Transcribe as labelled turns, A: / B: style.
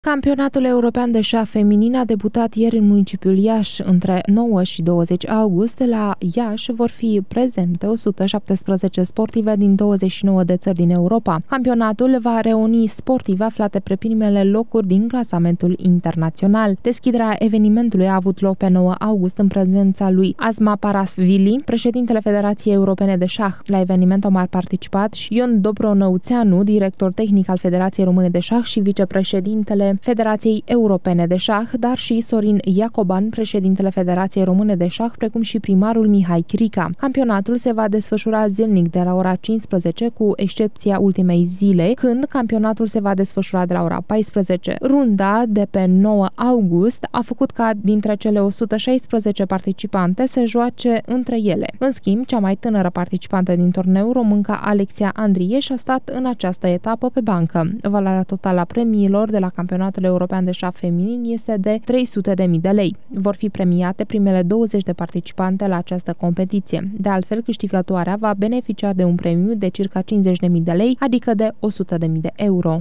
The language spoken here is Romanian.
A: Campionatul european de șah feminin a debutat ieri în municipiul Iași. Între 9 și 20 august, la Iași vor fi prezente 117 sportive din 29 de țări din Europa. Campionatul va reuni sportive aflate pe primele locuri din clasamentul internațional. Deschiderea evenimentului a avut loc pe 9 august în prezența lui Asma Parasvili, președintele Federației Europene de Șah. La eveniment au mai participat și Ion Dobronăuțeanu, director tehnic al Federației Române de Șah și vicepreședintele Federației Europene de Șah, dar și Sorin Iacoban, președintele Federației Române de Șah, precum și primarul Mihai Chirica. Campionatul se va desfășura zilnic de la ora 15, cu excepția ultimei zile, când campionatul se va desfășura de la ora 14. Runda de pe 9 august a făcut ca dintre cele 116 participante să joace între ele. În schimb, cea mai tânără participantă din turneu, românca Alexia Andrieș, a stat în această etapă pe bancă. Valoarea totală a premiilor de la campionat campionatul european de șah feminin este de 300.000 de lei. Vor fi premiate primele 20 de participante la această competiție. De altfel, câștigătoarea va beneficia de un premiu de circa 50.000 de lei, adică de 100.000 de euro.